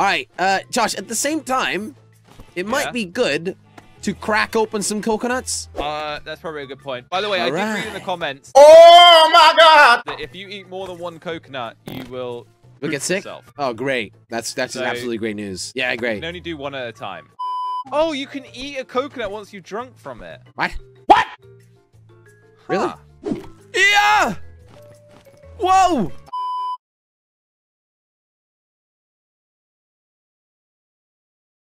All right, uh, Josh. At the same time, it Yeah. might be good to crack open some coconuts. Uh, that's probably a good point. By the way, I did read in the comments Oh my god! if you eat more than one coconut, you will You'll get sick. yourself. Oh, great. That's that's So- absolutely great news. Yeah, great. You can only do one at a time. Oh, you can eat a coconut once you've drunk from it. What? What? Really? Yeah. Whoa!